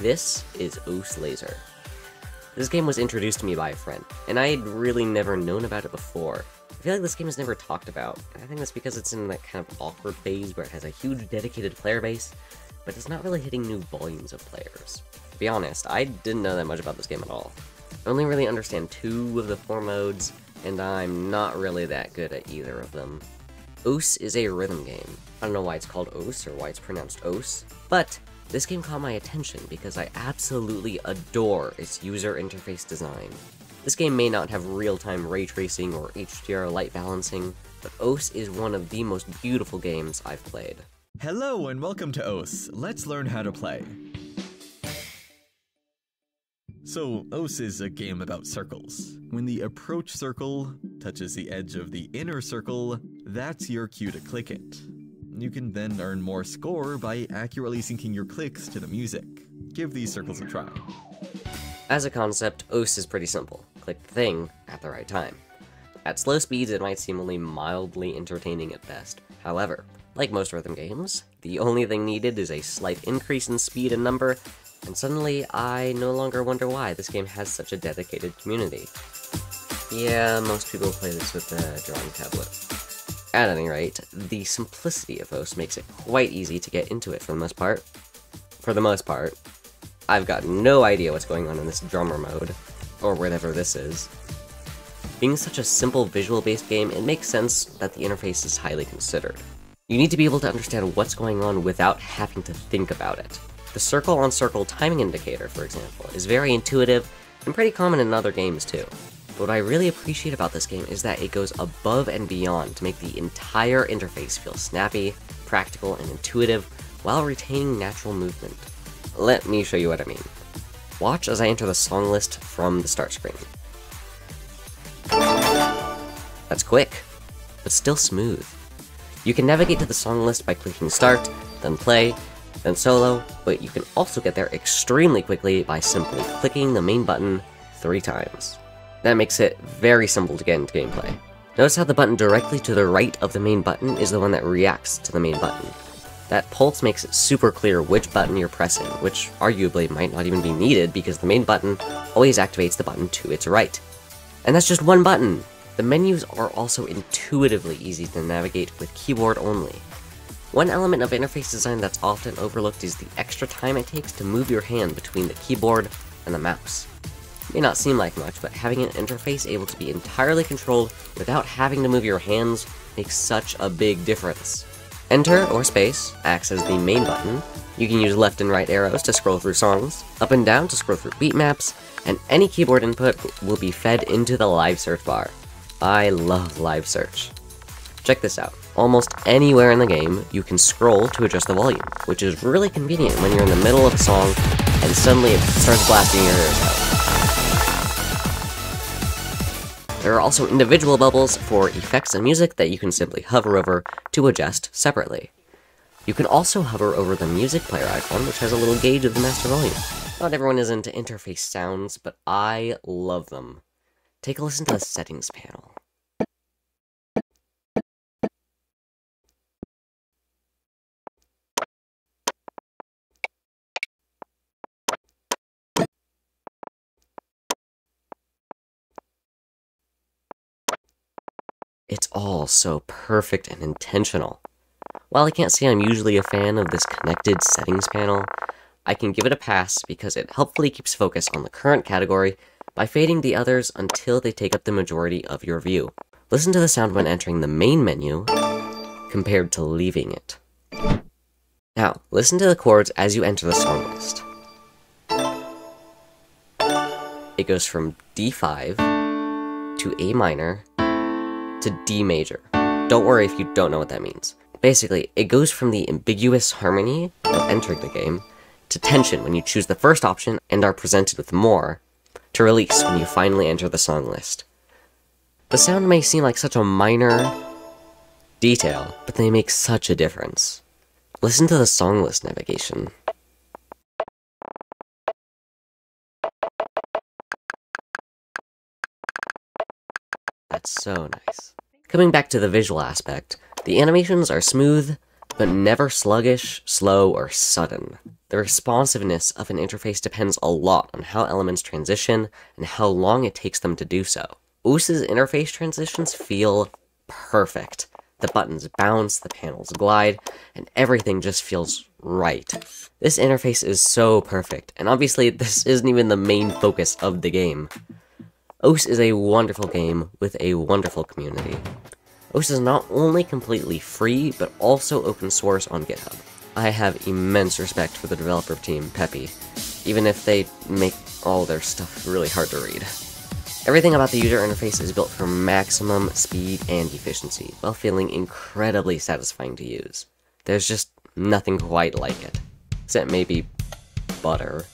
This is osu!lazer. This game was introduced to me by a friend, and I had really never known about it before. I feel like this game is never talked about. I think that's because it's in that kind of awkward phase where it has a huge dedicated player base, but it's not really hitting new volumes of players. To be honest, I didn't know that much about this game at all. I only really understand two of the four modes, and I'm not really that good at either of them. osu! is a rhythm game. I don't know why it's called osu! or why it's pronounced Os, but this game caught my attention because I absolutely adore its user interface design. This game may not have real-time ray tracing or HDR light balancing, but osu! is one of the most beautiful games I've played. Hello and welcome to Oos. Let's learn how to play. So, osu! is a game about circles. When the approach circle touches the edge of the inner circle, that's your cue to click it. You can then earn more score by accurately syncing your clicks to the music. Give these circles a try. As a concept, osu! is pretty simple. Click the thing at the right time. At slow speeds, it might seem only mildly entertaining at best. However, like most rhythm games, the only thing needed is a slight increase in speed and number, and suddenly I no longer wonder why this game has such a dedicated community. Yeah, most people play this with a drawing tablet. At any rate, the simplicity of osu! makes it quite easy to get into it for the most part. For the most part, I've got no idea what's going on in this drummer mode, or whatever this is. Being such a simple visual-based game, it makes sense that the interface is highly considered. You need to be able to understand what's going on without having to think about it. The circle-on-circle -circle timing indicator, for example, is very intuitive and pretty common in other games too. But what I really appreciate about this game is that it goes above and beyond to make the entire interface feel snappy, practical, and intuitive while retaining natural movement. Let me show you what I mean. Watch as I enter the song list from the start screen. That's quick, but still smooth. You can navigate to the song list by clicking start, then play, then solo, but you can also get there extremely quickly by simply clicking the main button three times. That makes it very simple to get into gameplay. Notice how the button directly to the right of the main button is the one that reacts to the main button. That pulse makes it super clear which button you're pressing, which arguably might not even be needed because the main button always activates the button to its right. And that's just one button! The menus are also intuitively easy to navigate with keyboard only. One element of interface design that's often overlooked is the extra time it takes to move your hand between the keyboard and the mouse. May not seem like much, but having an interface able to be entirely controlled without having to move your hands makes such a big difference. Enter, or space, acts as the main button. You can use left and right arrows to scroll through songs, up and down to scroll through beat maps, and any keyboard input will be fed into the live search bar. I love live search. Check this out. Almost anywhere in the game, you can scroll to adjust the volume, which is really convenient when you're in the middle of a song and suddenly it starts blasting your ears out. There are also individual bubbles for effects and music that you can simply hover over to adjust separately. You can also hover over the music player icon, which has a little gauge of the master volume. Not everyone is into interface sounds, but I love them. Take a listen to the settings panel. It's all so perfect and intentional. While I can't say I'm usually a fan of this connected settings panel, I can give it a pass because it helpfully keeps focus on the current category by fading the others until they take up the majority of your view. Listen to the sound when entering the main menu compared to leaving it. Now, listen to the chords as you enter the song list. It goes from D5 to A minor to D major. Don't worry if you don't know what that means. Basically, it goes from the ambiguous harmony of entering the game to tension when you choose the first option and are presented with more, to release when you finally enter the song list. The sound may seem like such a minor detail, but they make such a difference. Listen to the song list navigation. That's so nice. Coming back to the visual aspect, the animations are smooth, but never sluggish, slow, or sudden. The responsiveness of an interface depends a lot on how elements transition and how long it takes them to do so. osu!'s interface transitions feel perfect. The buttons bounce, the panels glide, and everything just feels right. This interface is so perfect, and obviously this isn't even the main focus of the game. OOS is a wonderful game with a wonderful community. osu! is not only completely free, but also open source on GitHub. I have immense respect for the developer team, Peppy, even if they make all their stuff really hard to read. Everything about the user interface is built for maximum speed and efficiency, while feeling incredibly satisfying to use. There's just nothing quite like it, except maybe butter.